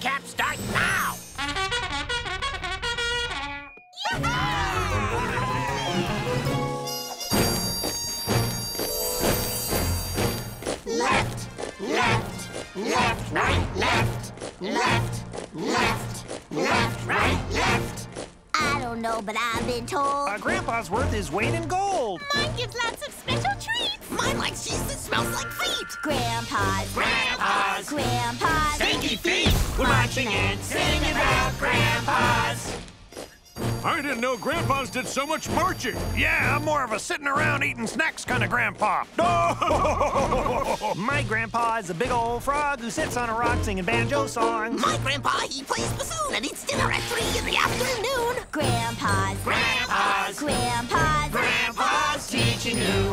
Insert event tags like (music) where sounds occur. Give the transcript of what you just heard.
cap start now! Left, left, left, right, left, left, left, left, right, left. I don't know, but I've been told. Uh, Grandpa's worth his weight in gold. Mine gives lots of special treats. Mine likes cheese that smells like feet. Grandpa's. Grandpa's. Grandpa's. Stinky marching and singing about grandpas. I didn't know grandpas did so much marching. Yeah, I'm more of a sitting around eating snacks kind of grandpa. (laughs) My grandpa is a big old frog who sits on a rock singing banjo songs. My grandpa, he plays bassoon and eats dinner at three in the afternoon. Grandpa's. Grandpas. Grandpa's. Grandpas teaching you